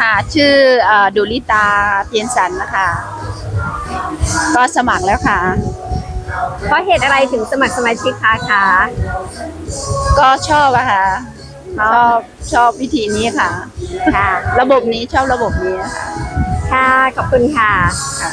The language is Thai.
ค่ะ ชื่ออดุลิตาเทียนสันนะคะ ก็สมัครแล้วค่ะ เพราะเหตุอะไรถึงสมัครสมาชิกคะคะก็ชอบอะค่ะ ชอบชอบวิธีนี้ค่ะ ค่ะ ระบบนี้ชอบระบบนี้ค่ะ ค่ะ ขอบคุณค่ะค่ะ